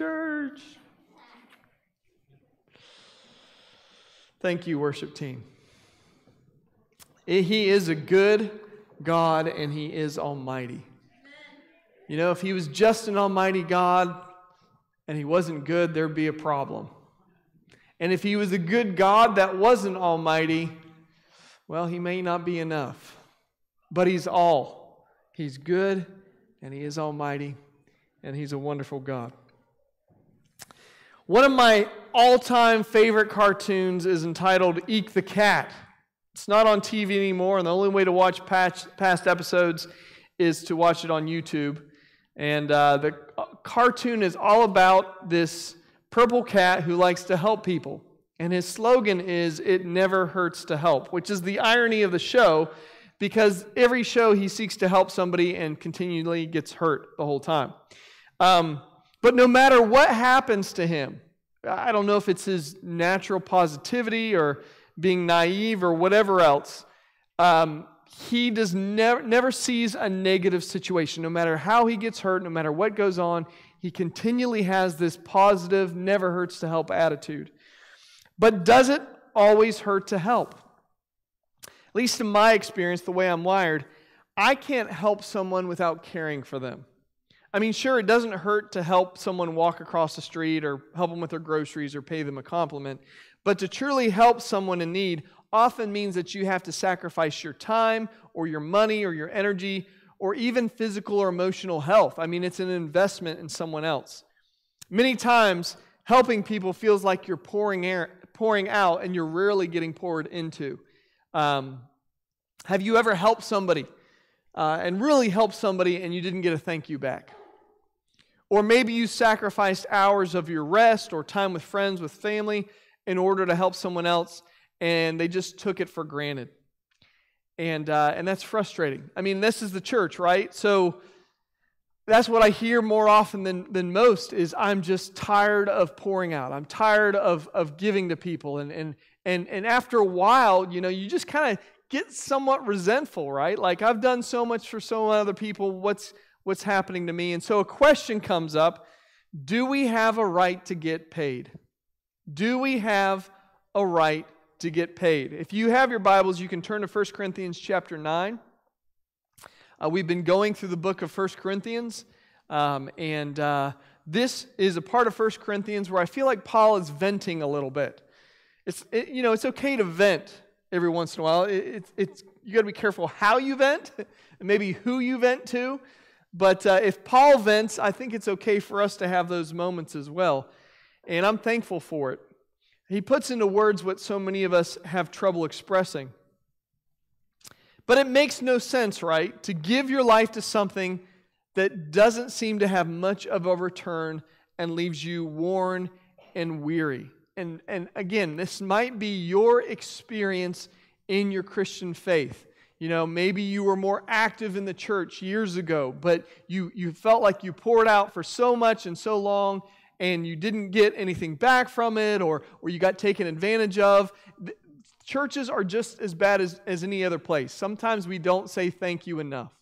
Church. Thank you, worship team. He is a good God and He is almighty. You know, if He was just an almighty God and He wasn't good, there'd be a problem. And if He was a good God that wasn't almighty, well, He may not be enough. But He's all. He's good and He is almighty and He's a wonderful God. One of my all time favorite cartoons is entitled Eek the Cat. It's not on TV anymore, and the only way to watch past, past episodes is to watch it on YouTube. And uh, the cartoon is all about this purple cat who likes to help people. And his slogan is, It never hurts to help, which is the irony of the show because every show he seeks to help somebody and continually gets hurt the whole time. Um, but no matter what happens to him, I don't know if it's his natural positivity or being naive or whatever else, um, he does never, never sees a negative situation. No matter how he gets hurt, no matter what goes on, he continually has this positive, never hurts to help attitude. But does it always hurt to help? At least in my experience, the way I'm wired, I can't help someone without caring for them. I mean, sure, it doesn't hurt to help someone walk across the street or help them with their groceries or pay them a compliment. But to truly help someone in need often means that you have to sacrifice your time or your money or your energy or even physical or emotional health. I mean, it's an investment in someone else. Many times, helping people feels like you're pouring, air, pouring out and you're rarely getting poured into. Um, have you ever helped somebody uh, and really helped somebody and you didn't get a thank you back? Or maybe you sacrificed hours of your rest or time with friends, with family, in order to help someone else, and they just took it for granted. And, uh, and that's frustrating. I mean, this is the church, right? So that's what I hear more often than, than most is I'm just tired of pouring out. I'm tired of, of giving to people. And, and, and, and after a while, you know, you just kind of get somewhat resentful, right? Like I've done so much for so many other people. What's, what's happening to me. And so a question comes up Do we have a right to get paid? Do we have a right to get paid? If you have your Bibles, you can turn to 1 Corinthians chapter 9. Uh, we've been going through the book of 1 Corinthians, um, and uh, this is a part of 1 Corinthians where I feel like Paul is venting a little bit. It's, it, you know, it's okay to vent every once in a while. It, it, it's, you got to be careful how you vent and maybe who you vent to. But uh, if Paul vents, I think it's okay for us to have those moments as well. And I'm thankful for it. He puts into words what so many of us have trouble expressing. But it makes no sense, right, to give your life to something that doesn't seem to have much of a return and leaves you worn and weary. And, and again, this might be your experience in your Christian faith. You know, maybe you were more active in the church years ago, but you, you felt like you poured out for so much and so long and you didn't get anything back from it or, or you got taken advantage of. Churches are just as bad as, as any other place. Sometimes we don't say thank you enough.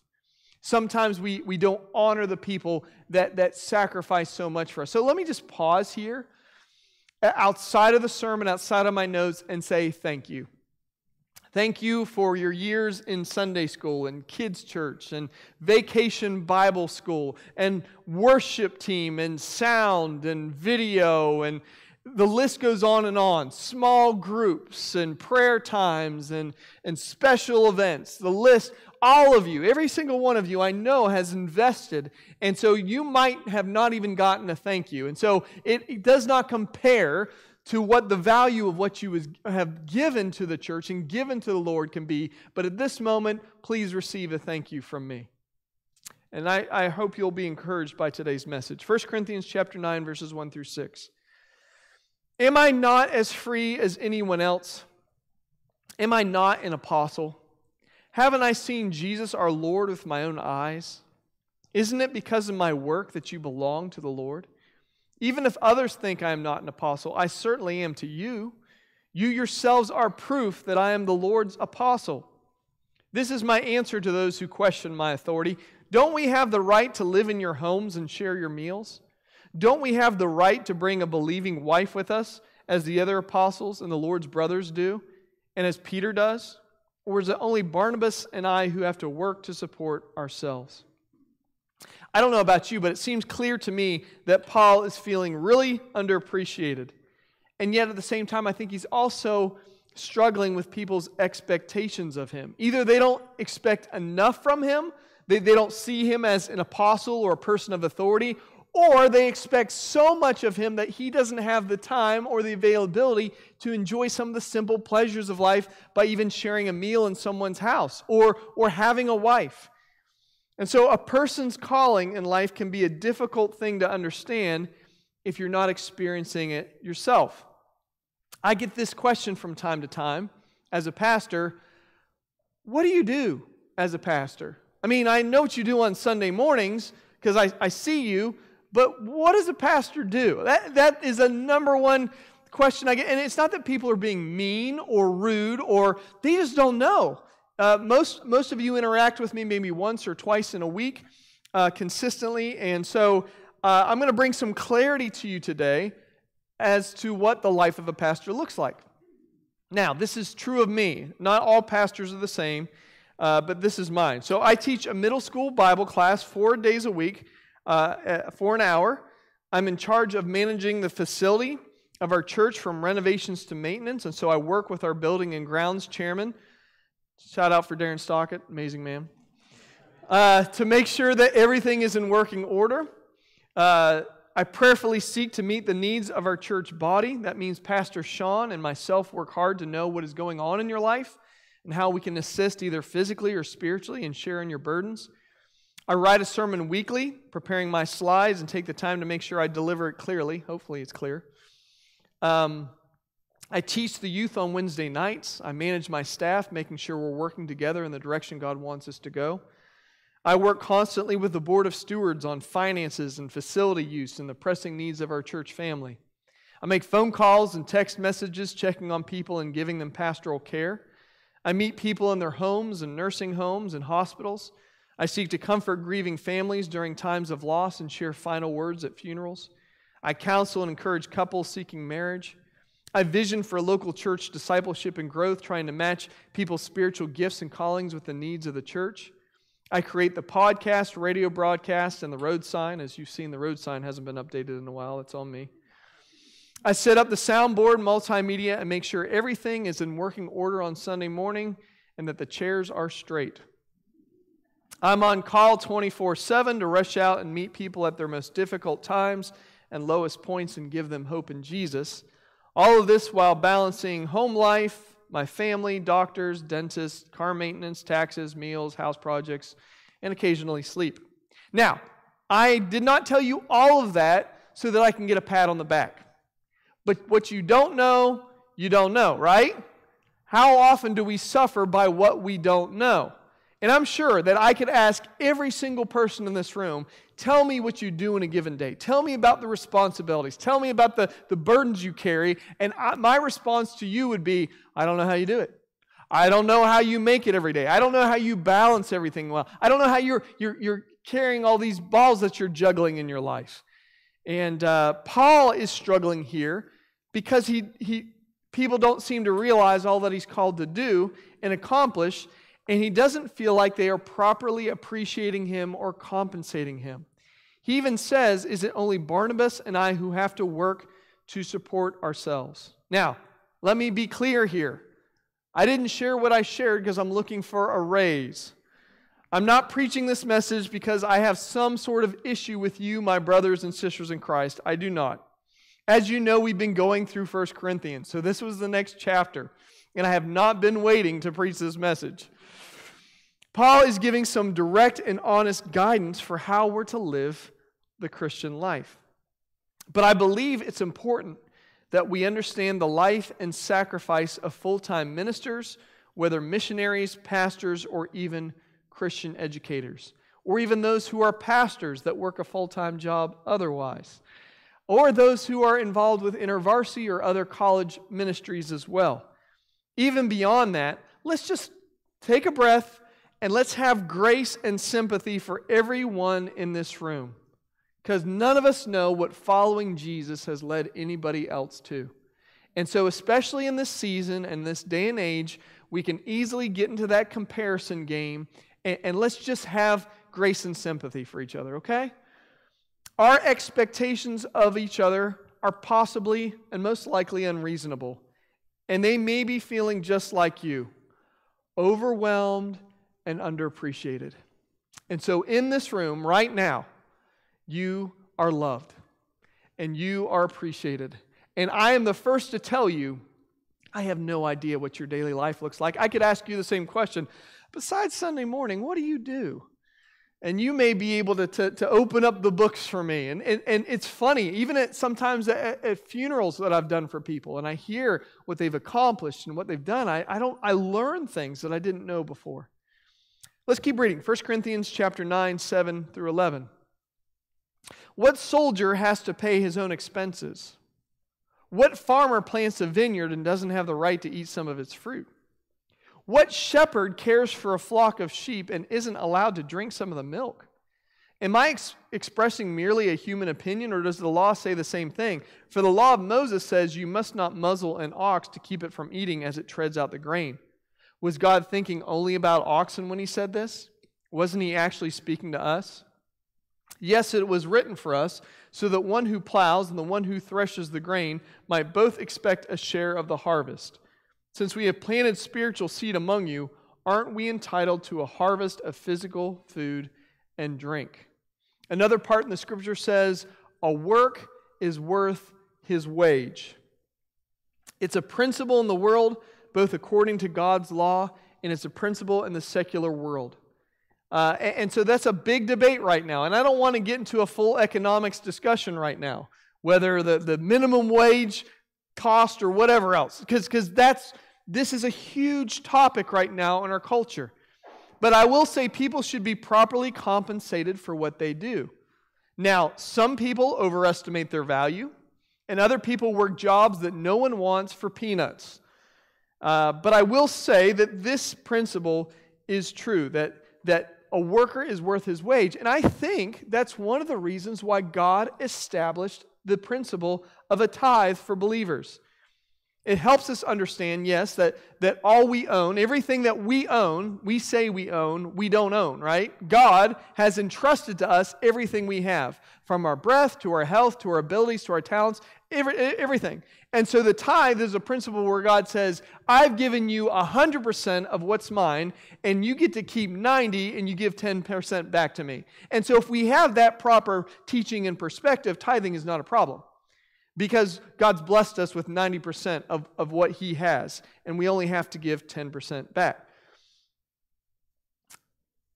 Sometimes we, we don't honor the people that, that sacrifice so much for us. So let me just pause here outside of the sermon, outside of my notes, and say thank you. Thank you for your years in Sunday school and kids' church and vacation Bible school and worship team and sound and video and the list goes on and on. Small groups and prayer times and, and special events. The list, all of you, every single one of you, I know has invested. And so you might have not even gotten a thank you. And so it, it does not compare to what the value of what you have given to the church and given to the Lord can be. But at this moment, please receive a thank you from me. And I, I hope you'll be encouraged by today's message. 1 Corinthians chapter 9, verses 1 through 6. Am I not as free as anyone else? Am I not an apostle? Haven't I seen Jesus our Lord with my own eyes? Isn't it because of my work that you belong to the Lord? Even if others think I am not an apostle, I certainly am to you. You yourselves are proof that I am the Lord's apostle. This is my answer to those who question my authority. Don't we have the right to live in your homes and share your meals? Don't we have the right to bring a believing wife with us, as the other apostles and the Lord's brothers do, and as Peter does? Or is it only Barnabas and I who have to work to support ourselves? I don't know about you, but it seems clear to me that Paul is feeling really underappreciated. And yet, at the same time, I think he's also struggling with people's expectations of him. Either they don't expect enough from him, they, they don't see him as an apostle or a person of authority, or they expect so much of him that he doesn't have the time or the availability to enjoy some of the simple pleasures of life by even sharing a meal in someone's house or, or having a wife. And so, a person's calling in life can be a difficult thing to understand if you're not experiencing it yourself. I get this question from time to time as a pastor What do you do as a pastor? I mean, I know what you do on Sunday mornings because I, I see you, but what does a pastor do? That, that is a number one question I get. And it's not that people are being mean or rude or they just don't know. Uh, most, most of you interact with me maybe once or twice in a week uh, consistently. And so uh, I'm going to bring some clarity to you today as to what the life of a pastor looks like. Now, this is true of me. Not all pastors are the same, uh, but this is mine. So I teach a middle school Bible class four days a week uh, for an hour. I'm in charge of managing the facility of our church from renovations to maintenance. And so I work with our building and grounds chairman Shout out for Darren Stockett, amazing man. Uh, to make sure that everything is in working order. Uh, I prayerfully seek to meet the needs of our church body. That means Pastor Sean and myself work hard to know what is going on in your life and how we can assist either physically or spiritually and share in sharing your burdens. I write a sermon weekly, preparing my slides and take the time to make sure I deliver it clearly. Hopefully, it's clear. Um, I teach the youth on Wednesday nights. I manage my staff, making sure we're working together in the direction God wants us to go. I work constantly with the Board of Stewards on finances and facility use and the pressing needs of our church family. I make phone calls and text messages checking on people and giving them pastoral care. I meet people in their homes and nursing homes and hospitals. I seek to comfort grieving families during times of loss and share final words at funerals. I counsel and encourage couples seeking marriage. I vision for a local church discipleship and growth, trying to match people's spiritual gifts and callings with the needs of the church. I create the podcast, radio broadcast, and the road sign. As you've seen, the road sign hasn't been updated in a while. It's on me. I set up the soundboard, multimedia, and make sure everything is in working order on Sunday morning and that the chairs are straight. I'm on call 24 7 to rush out and meet people at their most difficult times and lowest points and give them hope in Jesus. All of this while balancing home life, my family, doctors, dentists, car maintenance, taxes, meals, house projects, and occasionally sleep. Now, I did not tell you all of that so that I can get a pat on the back. But what you don't know, you don't know, right? How often do we suffer by what we don't know? And I'm sure that I could ask every single person in this room, tell me what you do in a given day. Tell me about the responsibilities. Tell me about the, the burdens you carry. And I, my response to you would be, I don't know how you do it. I don't know how you make it every day. I don't know how you balance everything well. I don't know how you're, you're, you're carrying all these balls that you're juggling in your life. And uh, Paul is struggling here because he, he, people don't seem to realize all that he's called to do and accomplish and he doesn't feel like they are properly appreciating him or compensating him. He even says, Is it only Barnabas and I who have to work to support ourselves? Now, let me be clear here. I didn't share what I shared because I'm looking for a raise. I'm not preaching this message because I have some sort of issue with you, my brothers and sisters in Christ. I do not. As you know, we've been going through 1 Corinthians, so this was the next chapter, and I have not been waiting to preach this message. Paul is giving some direct and honest guidance for how we're to live the Christian life. But I believe it's important that we understand the life and sacrifice of full time ministers, whether missionaries, pastors, or even Christian educators, or even those who are pastors that work a full time job otherwise, or those who are involved with InterVarsity or other college ministries as well. Even beyond that, let's just take a breath and let's have grace and sympathy for everyone in this room. because none of us know what following Jesus has led anybody else to. And so, especially in this season and this day and age, we can easily get into that comparison game and, and let's just have grace and sympathy for each other, okay? Our expectations of each other are possibly and most likely unreasonable. And they may be feeling just like you, overwhelmed and underappreciated. And so, in this room right now, you are loved and you are appreciated. And I am the first to tell you, I have no idea what your daily life looks like. I could ask you the same question. Besides Sunday morning, what do you do? And you may be able to, to, to open up the books for me. And, and, and it's funny, even at sometimes at, at, funerals that I've done for people, and I hear what they've accomplished and what they've done, I, I, don't, I learn things that I didn't know before. Let's keep reading. 1 Corinthians chapter 9, 7 through 11. What soldier has to pay his own expenses? What farmer plants a vineyard and doesn't have the right to eat some of its fruit? What shepherd cares for a flock of sheep and isn't allowed to drink some of the milk? Am I ex- expressing merely a human opinion, or does the law say the same thing? For the law of Moses says you must not muzzle an ox to keep it from eating as it treads out the grain. Was God thinking only about oxen when he said this? Wasn't he actually speaking to us? Yes, it was written for us, so that one who plows and the one who threshes the grain might both expect a share of the harvest. Since we have planted spiritual seed among you, aren't we entitled to a harvest of physical food and drink? Another part in the scripture says, A work is worth his wage. It's a principle in the world, both according to God's law, and it's a principle in the secular world. Uh, and, and so that's a big debate right now. And I don't want to get into a full economics discussion right now, whether the, the minimum wage cost or whatever else, because that's this is a huge topic right now in our culture. But I will say people should be properly compensated for what they do. Now, some people overestimate their value, and other people work jobs that no one wants for peanuts. Uh, but I will say that this principle is true that, that a worker is worth his wage. And I think that's one of the reasons why God established the principle of a tithe for believers. It helps us understand, yes, that, that all we own, everything that we own, we say we own, we don't own, right? God has entrusted to us everything we have, from our breath to our health to our abilities to our talents, every, everything. And so the tithe is a principle where God says, I've given you 100% of what's mine, and you get to keep 90 and you give 10% back to me. And so if we have that proper teaching and perspective, tithing is not a problem because God's blessed us with 90% of, of what He has, and we only have to give 10% back.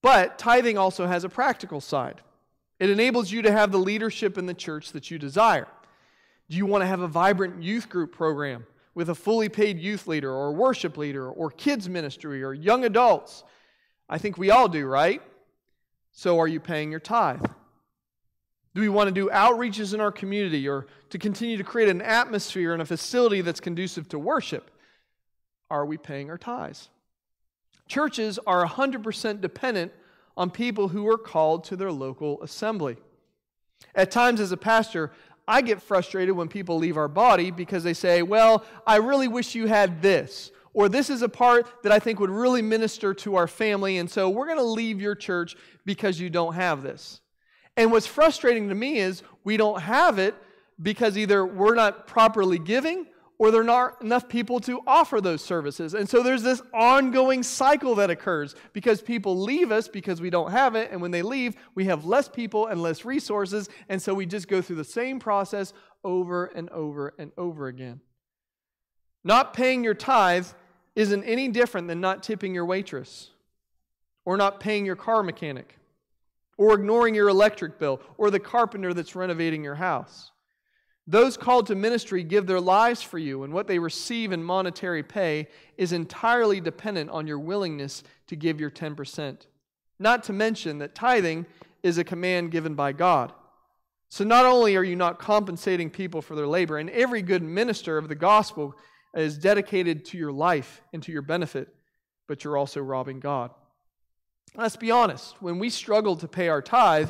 But tithing also has a practical side. It enables you to have the leadership in the church that you desire. Do you want to have a vibrant youth group program with a fully paid youth leader or worship leader or kids ministry or young adults? I think we all do, right? So are you paying your tithe? Do we want to do outreaches in our community or to continue to create an atmosphere and a facility that's conducive to worship? Are we paying our tithes? Churches are 100% dependent on people who are called to their local assembly. At times, as a pastor, I get frustrated when people leave our body because they say, Well, I really wish you had this. Or this is a part that I think would really minister to our family, and so we're going to leave your church because you don't have this. And what's frustrating to me is we don't have it because either we're not properly giving or there are not enough people to offer those services. And so there's this ongoing cycle that occurs because people leave us because we don't have it. And when they leave, we have less people and less resources. And so we just go through the same process over and over and over again. Not paying your tithe isn't any different than not tipping your waitress or not paying your car mechanic or ignoring your electric bill, or the carpenter that's renovating your house. Those called to ministry give their lives for you, and what they receive in monetary pay is entirely dependent on your willingness to give your 10%. Not to mention that tithing is a command given by God. So not only are you not compensating people for their labor, and every good minister of the gospel is dedicated to your life and to your benefit, but you're also robbing God. Let's be honest, when we struggle to pay our tithe,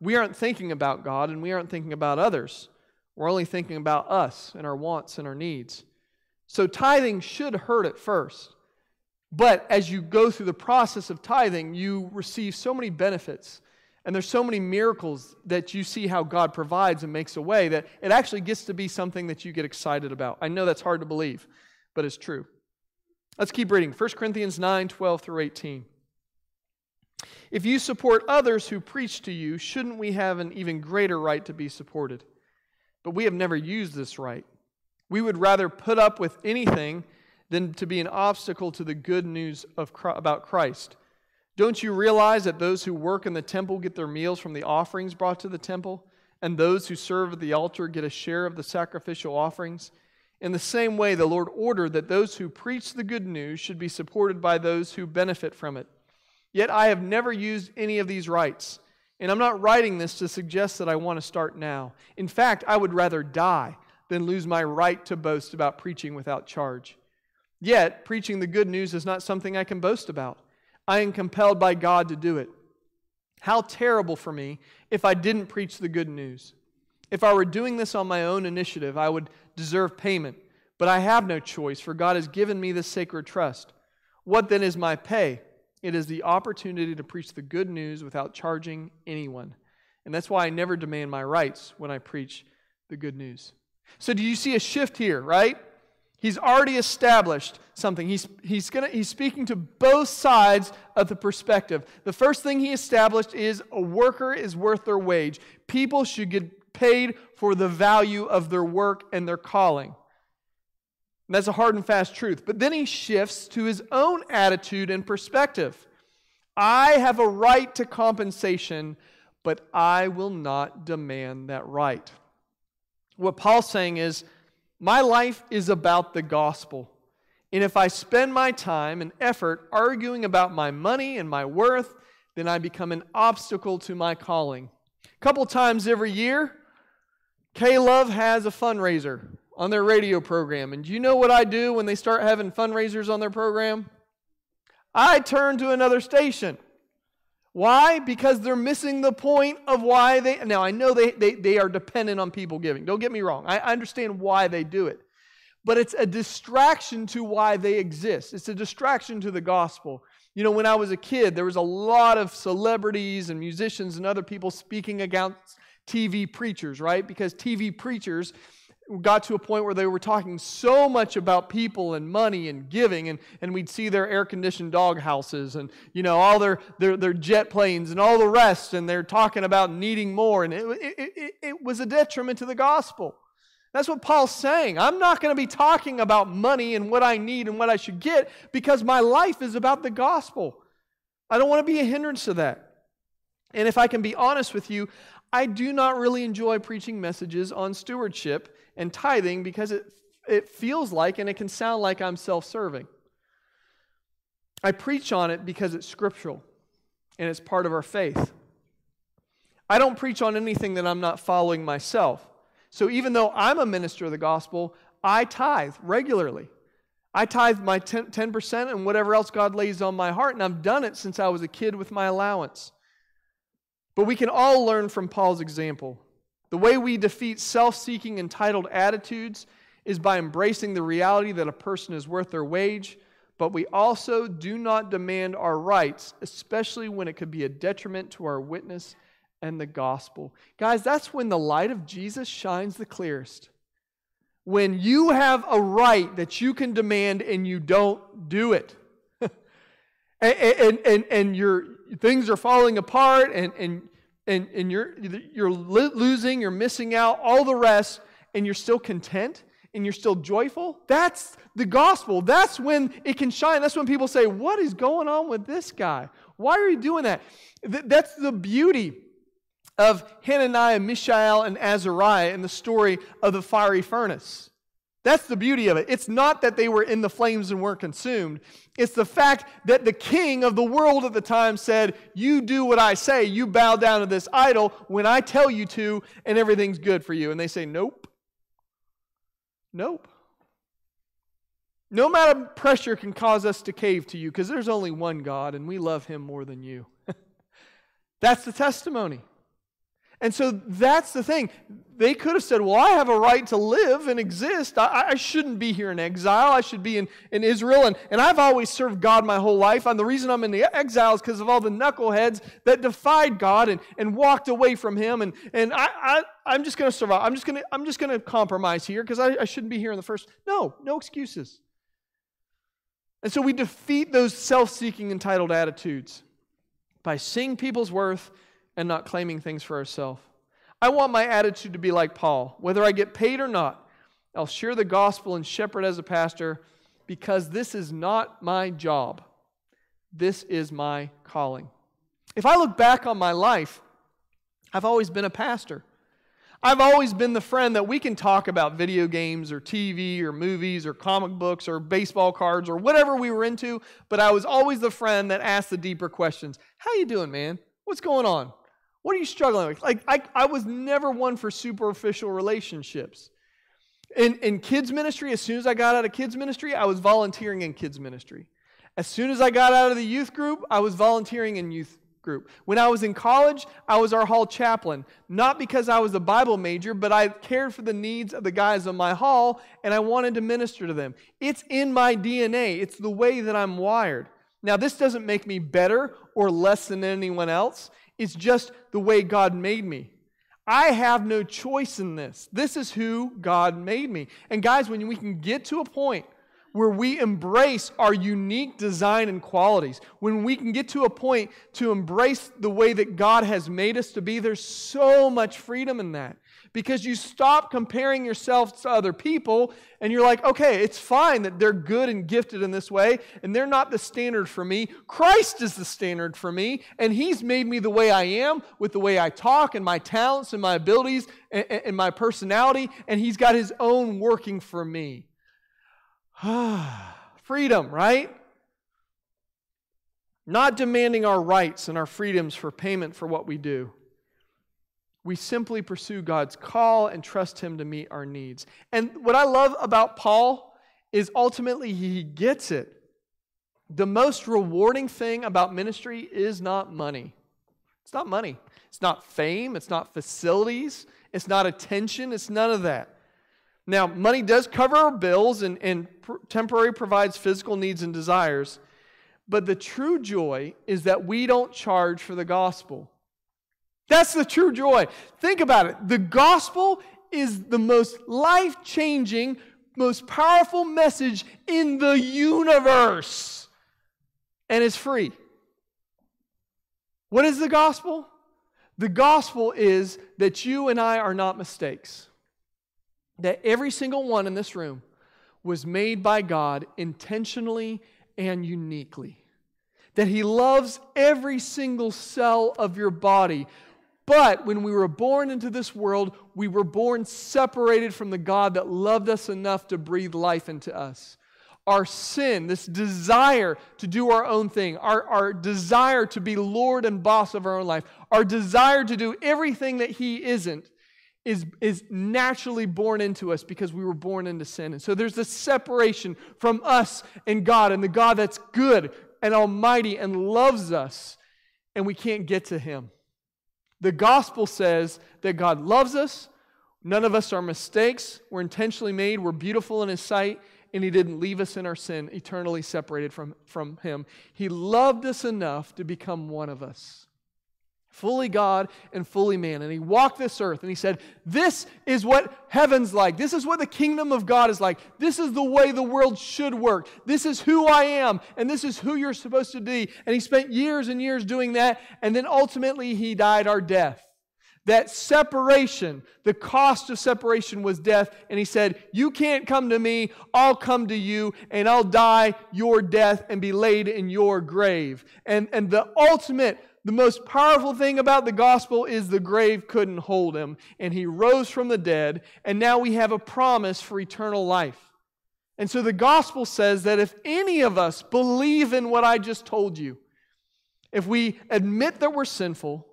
we aren't thinking about God and we aren't thinking about others. We're only thinking about us and our wants and our needs. So tithing should hurt at first. But as you go through the process of tithing, you receive so many benefits. And there's so many miracles that you see how God provides and makes a way that it actually gets to be something that you get excited about. I know that's hard to believe, but it's true. Let's keep reading 1 Corinthians 9 12 through 18. If you support others who preach to you, shouldn't we have an even greater right to be supported? But we have never used this right. We would rather put up with anything than to be an obstacle to the good news of, about Christ. Don't you realize that those who work in the temple get their meals from the offerings brought to the temple, and those who serve at the altar get a share of the sacrificial offerings? In the same way, the Lord ordered that those who preach the good news should be supported by those who benefit from it. Yet I have never used any of these rights. And I'm not writing this to suggest that I want to start now. In fact, I would rather die than lose my right to boast about preaching without charge. Yet, preaching the good news is not something I can boast about. I am compelled by God to do it. How terrible for me if I didn't preach the good news. If I were doing this on my own initiative, I would deserve payment. But I have no choice, for God has given me this sacred trust. What then is my pay? It is the opportunity to preach the good news without charging anyone. And that's why I never demand my rights when I preach the good news. So, do you see a shift here, right? He's already established something. He's, he's, gonna, he's speaking to both sides of the perspective. The first thing he established is a worker is worth their wage. People should get paid for the value of their work and their calling. And that's a hard and fast truth. But then he shifts to his own attitude and perspective. I have a right to compensation, but I will not demand that right. What Paul's saying is, my life is about the gospel. And if I spend my time and effort arguing about my money and my worth, then I become an obstacle to my calling. A couple times every year, K Love has a fundraiser on their radio program. And do you know what I do when they start having fundraisers on their program? I turn to another station. Why? Because they're missing the point of why they. Now, I know they, they, they are dependent on people giving. Don't get me wrong. I understand why they do it. But it's a distraction to why they exist, it's a distraction to the gospel. You know, when I was a kid, there was a lot of celebrities and musicians and other people speaking against TV preachers, right? Because TV preachers got to a point where they were talking so much about people and money and giving and, and we'd see their air-conditioned dog houses and you know all their, their, their jet planes and all the rest and they're talking about needing more and it, it, it, it was a detriment to the gospel. That's what paul's saying. I'm not going to be talking about money and what i need and what i should get because my life is about the gospel. I don't want to be a hindrance to that. And if i can be honest with you i do not really enjoy preaching messages on stewardship and tithing because it, it feels like and it can sound like I'm self serving. I preach on it because it's scriptural and it's part of our faith. I don't preach on anything that I'm not following myself. So even though I'm a minister of the gospel, I tithe regularly. I tithe my 10, 10% and whatever else God lays on my heart, and I've done it since I was a kid with my allowance. But we can all learn from Paul's example. The way we defeat self seeking, entitled attitudes is by embracing the reality that a person is worth their wage, but we also do not demand our rights, especially when it could be a detriment to our witness and the gospel. Guys, that's when the light of Jesus shines the clearest. When you have a right that you can demand and you don't do it. and, and, and, and your things are falling apart and, and and, and you're, you're losing, you're missing out, all the rest, and you're still content and you're still joyful, that's the gospel. That's when it can shine. That's when people say, What is going on with this guy? Why are you doing that? That's the beauty of Hananiah, Mishael, and Azariah in the story of the fiery furnace. That's the beauty of it. It's not that they were in the flames and weren't consumed. It's the fact that the king of the world at the time said, You do what I say. You bow down to this idol when I tell you to, and everything's good for you. And they say, Nope. Nope. No amount of pressure can cause us to cave to you because there's only one God and we love him more than you. That's the testimony. And so that's the thing. They could have said, Well, I have a right to live and exist. I, I shouldn't be here in exile. I should be in, in Israel. And, and I've always served God my whole life. And the reason I'm in the exile is because of all the knuckleheads that defied God and, and walked away from Him. And, and I, I, I'm just going to survive. I'm just going to I'm just going to compromise here because I, I shouldn't be here in the first. No, no excuses. And so we defeat those self seeking, entitled attitudes by seeing people's worth and not claiming things for ourselves. I want my attitude to be like Paul. Whether I get paid or not, I'll share the gospel and shepherd as a pastor because this is not my job. This is my calling. If I look back on my life, I've always been a pastor. I've always been the friend that we can talk about video games or TV or movies or comic books or baseball cards or whatever we were into, but I was always the friend that asked the deeper questions. How you doing, man? What's going on? What are you struggling with? Like, I, I was never one for superficial relationships. In, in kids' ministry, as soon as I got out of kids' ministry, I was volunteering in kids' ministry. As soon as I got out of the youth group, I was volunteering in youth group. When I was in college, I was our hall chaplain. Not because I was a Bible major, but I cared for the needs of the guys on my hall and I wanted to minister to them. It's in my DNA, it's the way that I'm wired. Now, this doesn't make me better or less than anyone else. It's just the way God made me. I have no choice in this. This is who God made me. And guys, when we can get to a point where we embrace our unique design and qualities, when we can get to a point to embrace the way that God has made us to be, there's so much freedom in that because you stop comparing yourself to other people and you're like, okay, it's fine that they're good and gifted in this way and they're not the standard for me. Christ is the standard for me and He's made me the way I am with the way I talk and my talents and my abilities and, and my personality, and He's got His own working for me. Freedom, right? Not demanding our rights and our freedoms for payment for what we do. We simply pursue God's call and trust Him to meet our needs. And what I love about Paul is ultimately he gets it. The most rewarding thing about ministry is not money. It's not money. It's not fame. It's not facilities. It's not attention. It's none of that. Now, money does cover our bills and, and temporarily provides physical needs and desires. But the true joy is that we don't charge for the gospel. That's the true joy. Think about it. The gospel is the most life changing, most powerful message in the universe, and it's free. What is the gospel? The gospel is that you and I are not mistakes, that every single one in this room was made by God intentionally and uniquely. That He loves every single cell of your body but when we were born into this world, we were born separated from the God that loved us enough to breathe life into us. Our sin, this desire to do our own thing, our, our desire to be Lord and boss of our own life, our desire to do everything that He isn't, is, is naturally born into us because we were born into sin. And so there's this separation from us and God, and the God that's good and almighty and loves us, and we can't get to Him. The gospel says that God loves us. None of us are mistakes. We're intentionally made. We're beautiful in His sight. And He didn't leave us in our sin, eternally separated from, from Him. He loved us enough to become one of us fully God and fully man. And he walked this earth and he said, This is what heaven's like. This is what the kingdom of God is like. This is the way the world should work. This is who I am, and this is who you're supposed to be. And he spent years and years doing that, and then ultimately he died our death. That separation, the cost of separation was death. And he said, You can't come to me, I'll come to you, and I'll die your death and be laid in your grave. And, and the ultimate the most powerful thing about the gospel is the grave couldn't hold him, and he rose from the dead, and now we have a promise for eternal life. And so the gospel says that if any of us believe in what I just told you, if we admit that we're sinful,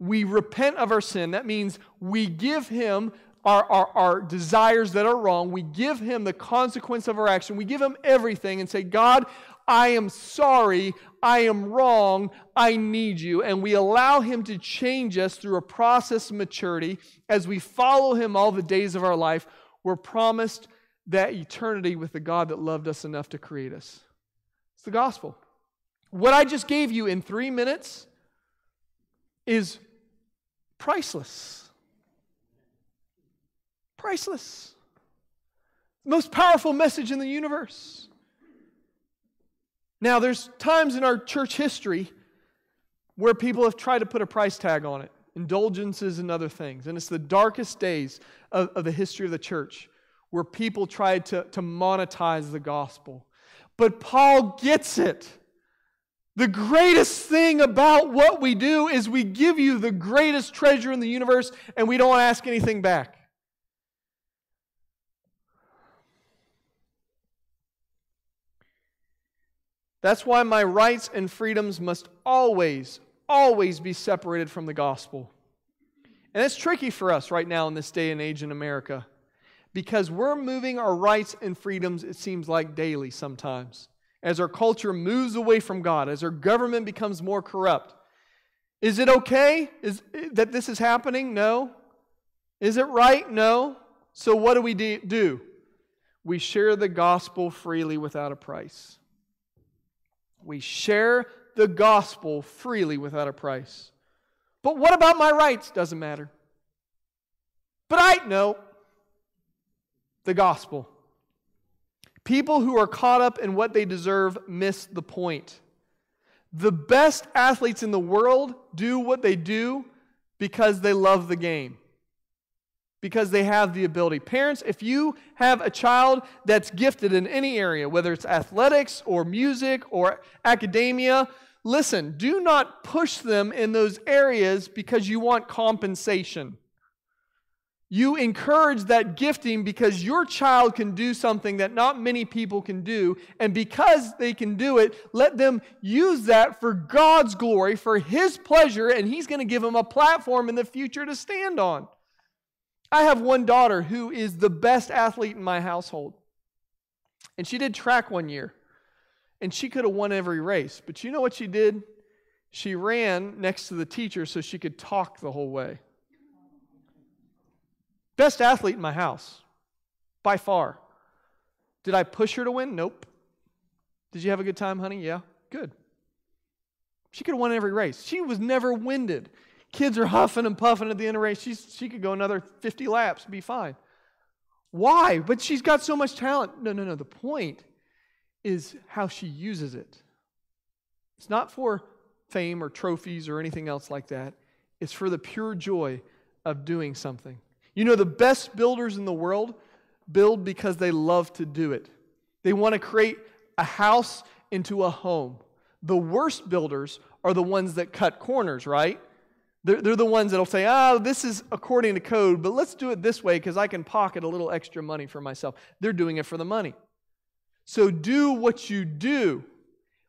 we repent of our sin, that means we give him our, our, our, desires that are wrong. We give him the consequence of our action. We give him everything and say, God, I am sorry, I am wrong, I need you. And we allow Him to change us through a process of maturity. As we follow Him all the days of our life, we're promised that eternity with the God that loved us enough to create us. It's the gospel. What I just gave you in three minutes is priceless. Priceless. Most powerful message in the universe. Now, there's times in our church history where people have tried to put a price tag on it, indulgences and other things. And it's the darkest days of, of the history of the church where people tried to, to monetize the gospel. But Paul gets it. The greatest thing about what we do is we give you the greatest treasure in the universe and we don't ask anything back. That's why my rights and freedoms must always, always be separated from the gospel. And it's tricky for us right now in this day and age in America because we're moving our rights and freedoms, it seems like daily sometimes. As our culture moves away from God, as our government becomes more corrupt. Is it okay is, that this is happening? No. Is it right? No. So what do we do? We share the gospel freely without a price. We share the gospel freely without a price. But what about my rights? Doesn't matter. But I know the gospel. People who are caught up in what they deserve miss the point. The best athletes in the world do what they do because they love the game because they have the ability. Parents, if you have a child that's gifted in any area, whether it's athletics or music or academia, listen, do not push them in those areas because you want compensation. You encourage that gifting because your child can do something that not many people can do. And because they can do it, let them use that for God's glory, for His pleasure, and He's going to give them a platform in the future to stand on. I have one daughter who is the best athlete in my household. And she did track one year. And she could have won every race. But you know what she did? She ran next to the teacher so she could talk the whole way. Best athlete in my house, by far. Did I push her to win? Nope. Did you have a good time, honey? Yeah, good. She could have won every race. She was never winded. Kids are huffing and puffing at the end of the race. She's, she could go another 50 laps, be fine. Why? But she's got so much talent. No, no, no. The point is how she uses it. It's not for fame or trophies or anything else like that, it's for the pure joy of doing something. You know, the best builders in the world build because they love to do it. They want to create a house into a home. The worst builders are the ones that cut corners, right? They're, they're the ones that'll say, oh, this is according to code, but let's do it this way because I can pocket a little extra money for myself. They're doing it for the money. So do what you do,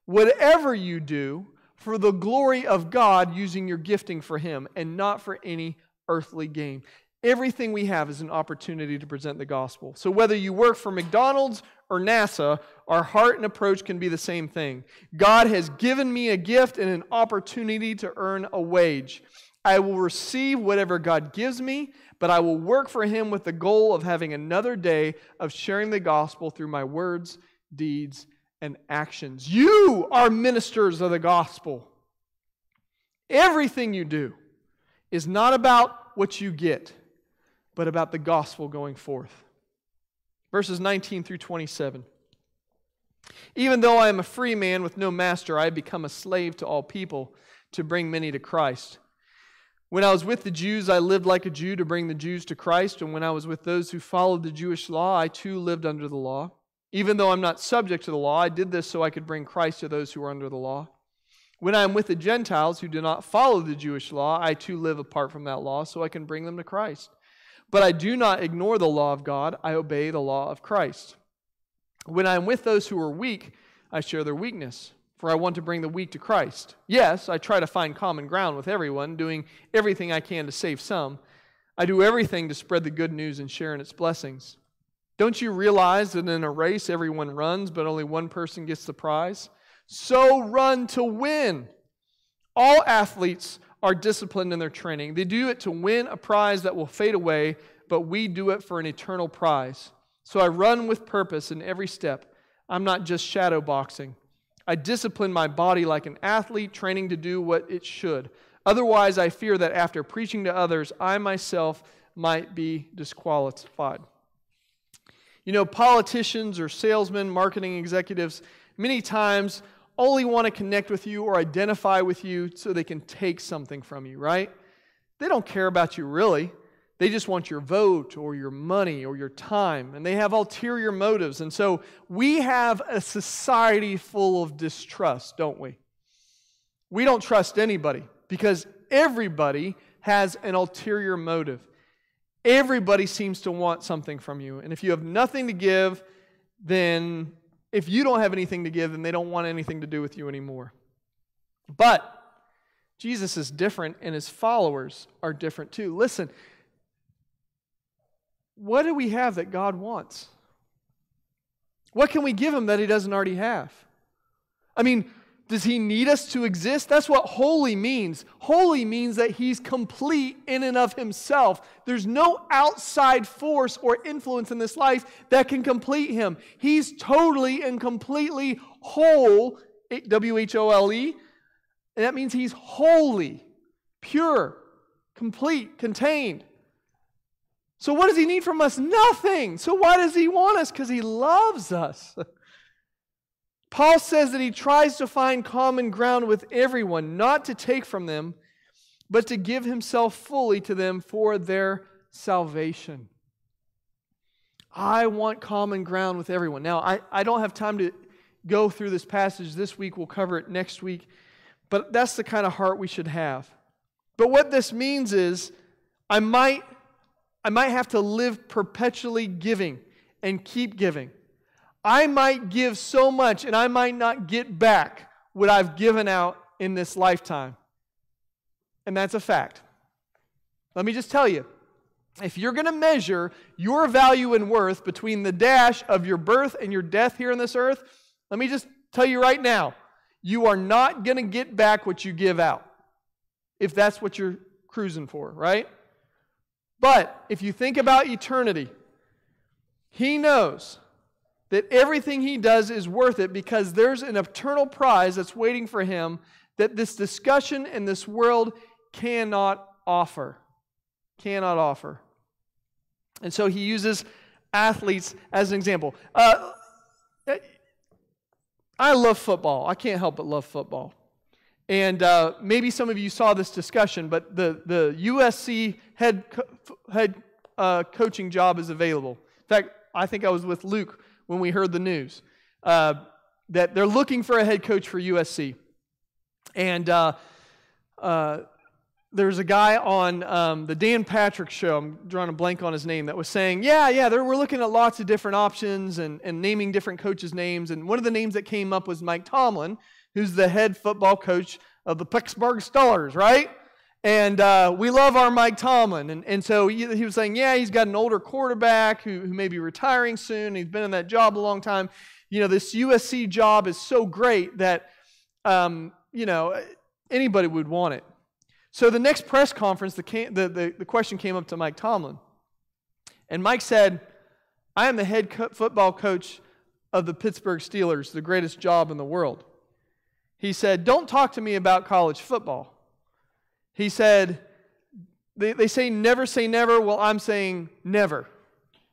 whatever you do, for the glory of God using your gifting for Him and not for any earthly gain. Everything we have is an opportunity to present the gospel. So whether you work for McDonald's or NASA, our heart and approach can be the same thing. God has given me a gift and an opportunity to earn a wage. I will receive whatever God gives me, but I will work for Him with the goal of having another day of sharing the gospel through my words, deeds, and actions. You are ministers of the gospel. Everything you do is not about what you get but about the gospel going forth. Verses 19 through 27. Even though I am a free man with no master, I have become a slave to all people to bring many to Christ. When I was with the Jews, I lived like a Jew to bring the Jews to Christ. And when I was with those who followed the Jewish law, I too lived under the law. Even though I'm not subject to the law, I did this so I could bring Christ to those who are under the law. When I am with the Gentiles who do not follow the Jewish law, I too live apart from that law so I can bring them to Christ. But I do not ignore the law of God, I obey the law of Christ. When I am with those who are weak, I share their weakness, for I want to bring the weak to Christ. Yes, I try to find common ground with everyone, doing everything I can to save some. I do everything to spread the good news and share in its blessings. Don't you realize that in a race everyone runs, but only one person gets the prize? So run to win. All athletes are disciplined in their training. They do it to win a prize that will fade away, but we do it for an eternal prize. So I run with purpose in every step. I'm not just shadow boxing. I discipline my body like an athlete training to do what it should. Otherwise, I fear that after preaching to others, I myself might be disqualified. You know, politicians or salesmen, marketing executives, many times only want to connect with you or identify with you so they can take something from you, right? They don't care about you really. They just want your vote or your money or your time, and they have ulterior motives. And so we have a society full of distrust, don't we? We don't trust anybody because everybody has an ulterior motive. Everybody seems to want something from you. And if you have nothing to give, then if you don't have anything to give, then they don't want anything to do with you anymore. But Jesus is different, and his followers are different too. Listen, what do we have that God wants? What can we give him that he doesn't already have? I mean, does he need us to exist? That's what holy means. Holy means that he's complete in and of himself. There's no outside force or influence in this life that can complete him. He's totally and completely whole, W H O L E. And that means he's holy, pure, complete, contained. So, what does he need from us? Nothing. So, why does he want us? Because he loves us. Paul says that he tries to find common ground with everyone, not to take from them, but to give himself fully to them for their salvation. I want common ground with everyone. Now, I, I don't have time to go through this passage this week. We'll cover it next week. But that's the kind of heart we should have. But what this means is I might, I might have to live perpetually giving and keep giving. I might give so much and I might not get back what I've given out in this lifetime. And that's a fact. Let me just tell you if you're going to measure your value and worth between the dash of your birth and your death here on this earth, let me just tell you right now you are not going to get back what you give out if that's what you're cruising for, right? But if you think about eternity, He knows that everything he does is worth it because there's an eternal prize that's waiting for him that this discussion in this world cannot offer. Cannot offer. And so he uses athletes as an example. Uh, I love football. I can't help but love football. And uh, maybe some of you saw this discussion, but the, the USC head, co- head uh, coaching job is available. In fact, I think I was with Luke when we heard the news uh, that they're looking for a head coach for USC. And uh, uh, there's a guy on um, the Dan Patrick show, I'm drawing a blank on his name, that was saying, Yeah, yeah, we're looking at lots of different options and, and naming different coaches' names. And one of the names that came up was Mike Tomlin, who's the head football coach of the Pittsburgh Steelers, right? And uh, we love our Mike Tomlin. And, and so he, he, was saying, yeah, he's got an older quarterback who, who may be retiring soon. He's been in that job a long time. You know, this USC job is so great that, um, you know, anybody would want it. So the next press conference, the, the, the, the question came up to Mike Tomlin. And Mike said, I am the head co- football coach of the Pittsburgh Steelers, the greatest job in the world. He said, Don't talk to me about college football. He said, they, they say never say never. Well, I'm saying never.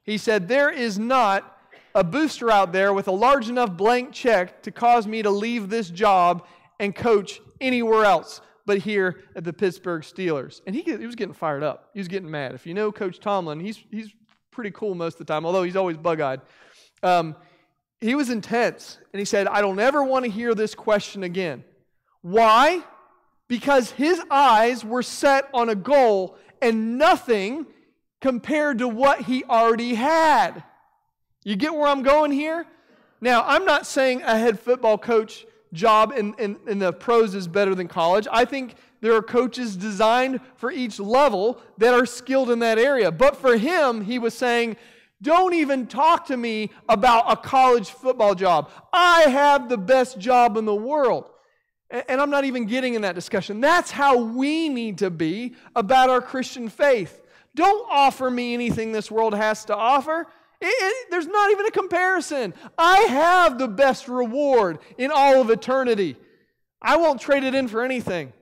He said, There is not a booster out there with a large enough blank check to cause me to leave this job and coach anywhere else but here at the Pittsburgh Steelers. And he, he was getting fired up. He was getting mad. If you know Coach Tomlin, he's, he's pretty cool most of the time, although he's always bug eyed. Um, he was intense. And he said, I don't ever want to hear this question again. Why? Because his eyes were set on a goal and nothing compared to what he already had. You get where I'm going here? Now, I'm not saying a head football coach job in, in, in, the pros is better than college. I think there are coaches designed for each level that are skilled in that area. But for him, he was saying, Don't even talk to me about a college football job. I have the best job in the world. And I'm not even getting in that discussion. That's how we need to be about our Christian faith. Don't offer me anything this world has to offer. It, it, there's not even a comparison. I have the best reward in all of eternity. I won't trade it in for anything.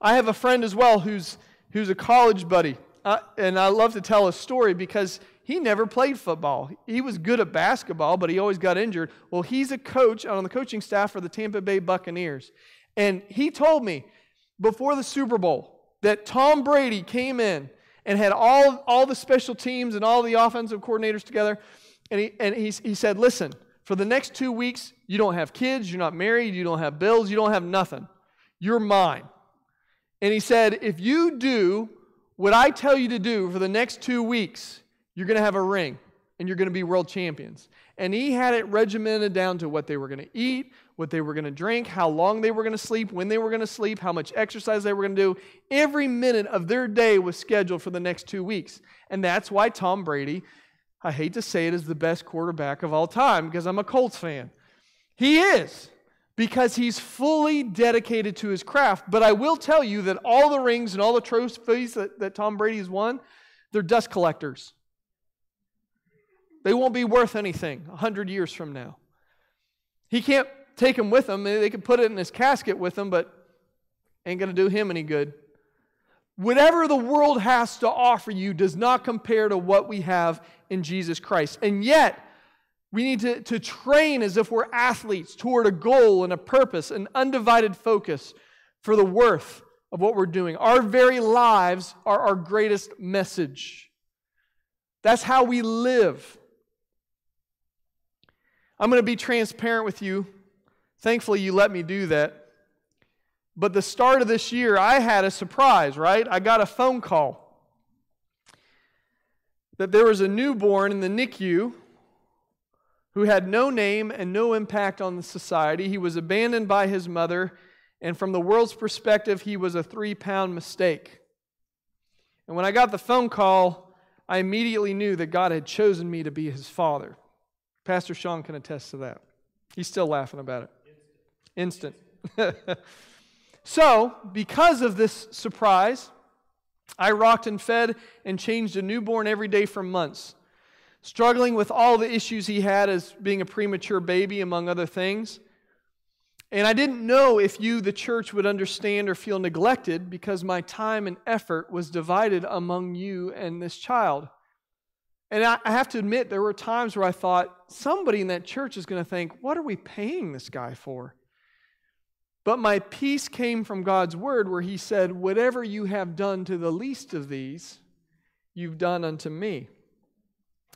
I have a friend as well who's, who's a college buddy. Uh, and I love to tell a story because he never played football. He was good at basketball, but he always got injured. Well, he's a coach on the coaching staff for the Tampa Bay Buccaneers. And he told me before the Super Bowl that Tom Brady came in and had all, all the special teams and all the offensive coordinators together. And, he, and he, he said, Listen, for the next two weeks, you don't have kids, you're not married, you don't have bills, you don't have nothing. You're mine. And he said, If you do what I tell you to do for the next two weeks, you're going to have a ring and you're going to be world champions. And he had it regimented down to what they were going to eat, what they were going to drink, how long they were going to sleep, when they were going to sleep, how much exercise they were going to do. Every minute of their day was scheduled for the next two weeks. And that's why Tom Brady, I hate to say it, is the best quarterback of all time because I'm a Colts fan. He is because he's fully dedicated to his craft. But I will tell you that all the rings and all the trophies that, that Tom Brady has won, they're dust collectors. They won't be worth anything 100 years from now. He can't take them with him. They can put it in his casket with him, but ain't going to do him any good. Whatever the world has to offer you does not compare to what we have in Jesus Christ. And yet, we need to, to train as if we're athletes toward a goal and a purpose, an undivided focus for the worth of what we're doing. Our very lives are our greatest message. That's how we live. I'm going to be transparent with you. Thankfully, you let me do that. But the start of this year, I had a surprise, right? I got a phone call that there was a newborn in the NICU who had no name and no impact on the society. He was abandoned by his mother, and from the world's perspective, he was a three pound mistake. And when I got the phone call, I immediately knew that God had chosen me to be his father. Pastor Sean can attest to that. He's still laughing about it. Instant. so, because of this surprise, I rocked and fed and changed a newborn every day for months, struggling with all the issues he had as being a premature baby, among other things. And I didn't know if you, the church, would understand or feel neglected because my time and effort was divided among you and this child. And I, I have to admit, there were times where I thought, somebody in that church is going to think, what are we paying this guy for? But my peace came from God's word, where He said, Whatever you have done to the least of these, you've done unto me.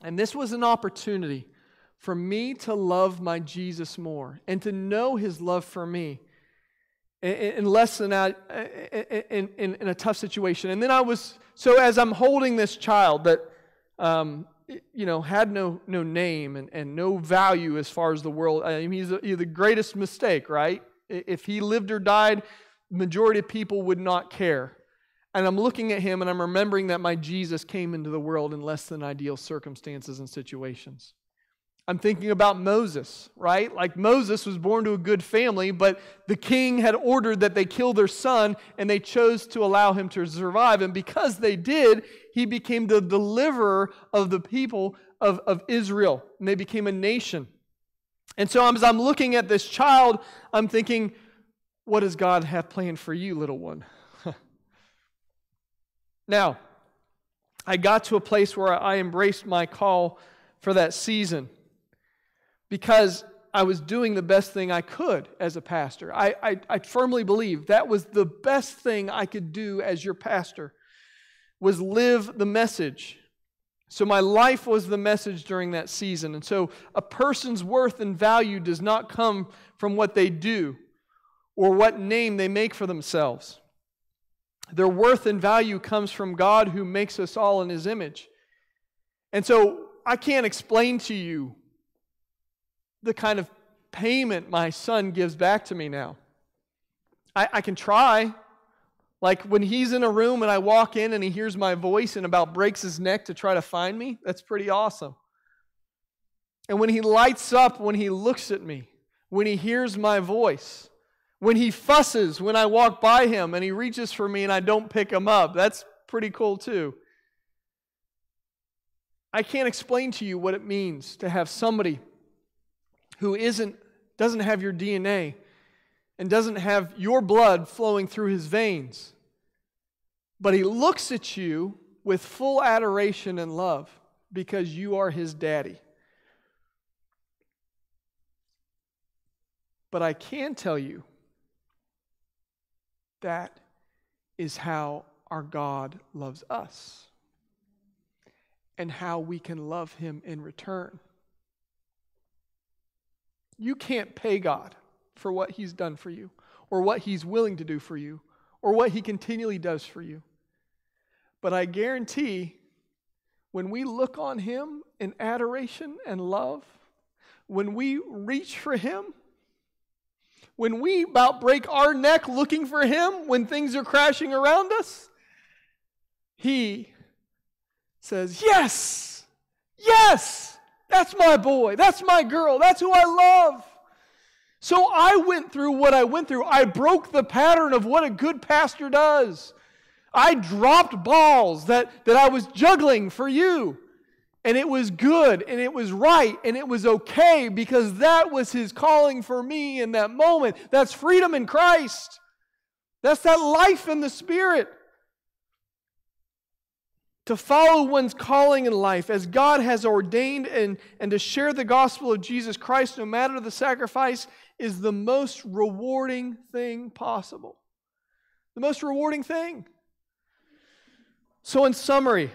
And this was an opportunity for me to love my Jesus more and to know His love for me in less than that, in, in, in a tough situation. And then I was, so as I'm holding this child that um, you know, had no, no name and, and no value as far as the world. I mean, he's, a, he's the greatest mistake, right? If he lived or died, majority of people would not care. And I'm looking at him and I'm remembering that my Jesus came into the world in less than ideal circumstances and situations. I'm thinking about Moses, right? Like Moses was born to a good family, but the king had ordered that they kill their son, and they chose to allow him to survive. And because they did, he became the deliverer of the people of, of Israel, and they became a nation. And so, as I'm looking at this child, I'm thinking, what does God have planned for you, little one? now, I got to a place where I embraced my call for that season because I was doing the best thing I could as a pastor. I, I, I, firmly believe that was the best thing I could do as your pastor was live the message. So my life was the message during that season. And so a person's worth and value does not come from what they do or what name they make for themselves. Their worth and value comes from God who makes us all in his image. And so I can't explain to you the kind of payment my son gives back to me now. I, I can try, Like when he's in a room and I walk in and he hears my voice and about breaks his neck to try to find me, that's pretty awesome. And when he lights up when he looks at me, when he hears my voice, when he fusses when I walk by him and he reaches for me and I don't pick him up, that's pretty cool too. I can't explain to you what it means to have somebody who isn't doesn't have your DNA and doesn't have your blood flowing through his veins. But he looks at you with full adoration and love because you are his daddy. But I can tell you that is how our God loves us and how we can love him in return. You can't pay God for what he's done for you or what he's willing to do for you or what he continually does for you. But I guarantee when we look on him in adoration and love, when we reach for him, when we about break our neck looking for Him when things are crashing around us, He says, Yes, yes, that's my boy, that's my girl, that's who I love. So I went through what I went through. I broke the pattern of what a good pastor does. I dropped balls that, that I was juggling for you and it was good and it was right and it was okay because that was his calling for me in that moment. That's freedom in Christ. That's that life in the Spirit. To follow one's calling in life as God has ordained and, and to share the gospel of Jesus Christ, no matter the sacrifice, is the most rewarding thing possible. The most rewarding thing. So, in summary,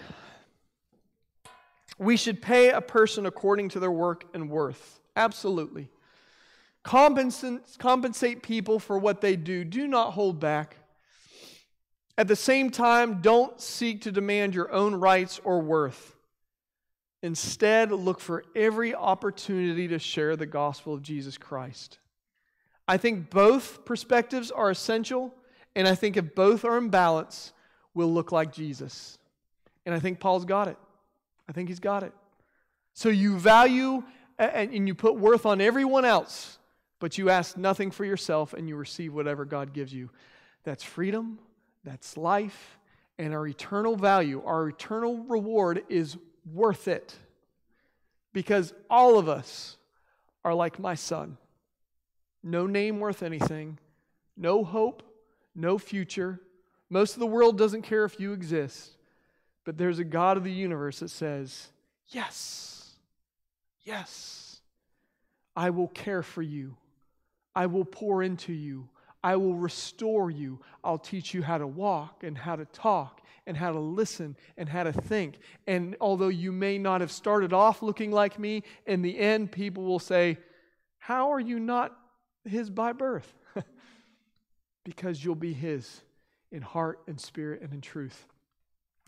we should pay a person according to their work and worth. Absolutely. Compensate, compensate people for what they do. Do not hold back. At the same time, don't seek to demand your own rights or worth. Instead, look for every opportunity to share the gospel of Jesus Christ. I think both perspectives are essential, and I think if both are in balance, we'll look like Jesus. And I think Paul's got it. I think he's got it. So you value and you put worth on everyone else, but you ask nothing for yourself and you receive whatever God gives you. That's freedom, that's life, and our eternal value, our eternal reward is worth it. Because all of us are like my son. No name worth anything, no hope, no future. Most of the world doesn't care if you exist. But there's a God of the universe that says, Yes, yes, I will care for you. I will pour into you. I will restore you. I'll teach you how to walk and how to talk and how to listen and how to think. And although you may not have started off looking like me, in the end, people will say, How are you not his by birth? because you'll be his in heart and spirit and in truth.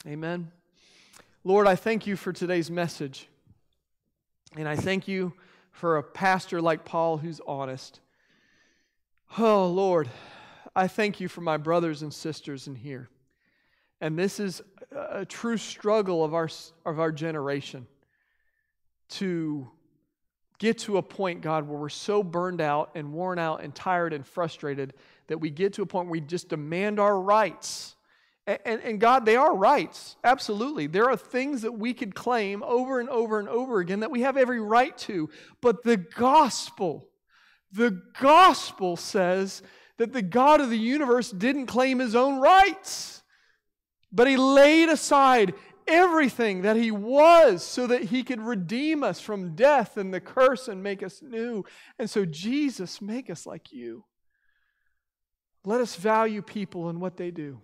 Amen. Lord, I thank you for today's message. And I thank you for a pastor like Paul who's honest. Oh, Lord, I thank you for my brothers and sisters in here. And this is a true struggle of our, of our generation to get to a point, God, where we're so burned out and worn out and tired and frustrated that we get to a point where we just demand our rights and, and, God, they are rights. Absolutely. There are things that we could claim over and over and over again that we have every right to. But the gospel, the gospel says that the God of the universe didn't claim his own rights, but he laid aside everything that he was so that he could redeem us from death and the curse and make us new. And so, Jesus, make us like you. Let us value people and what they do.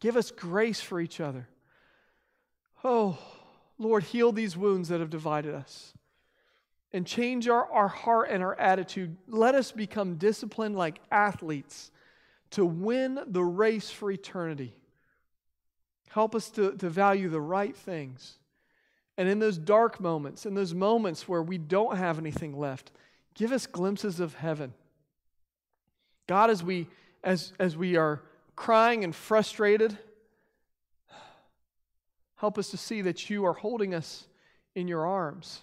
Give us grace for each other. Oh, Lord, heal these wounds that have divided us and change our, our heart and our attitude. Let us become disciplined like athletes to win the race for eternity. Help us to, to value the right things. And in those dark moments, in those moments where we don't have anything left, give us glimpses of heaven. God, as we, as, as we are crying and frustrated, help us to see that you are holding us in your arms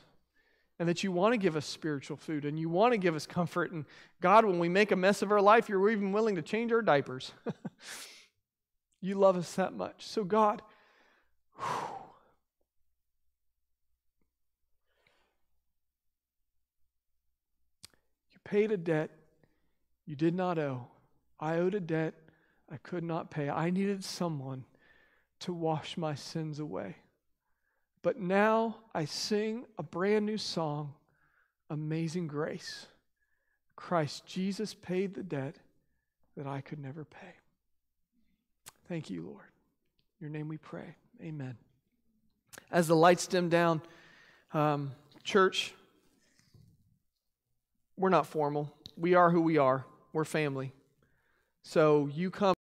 and that you want to give us spiritual food and you want to give us comfort. And God, when we make a mess of our life, you're even willing to change our diapers. you love us that much. So, God, whew, you paid a debt you did not owe. I owed a debt I could not pay. I needed someone to wash my sins away. But now I sing a brand new song, Amazing Grace. Christ Jesus paid the debt that I could never pay. Thank you, Lord. In your name we pray. Amen. As the lights dim down, um, church, we're not formal. We are who we are. We're family. So you come.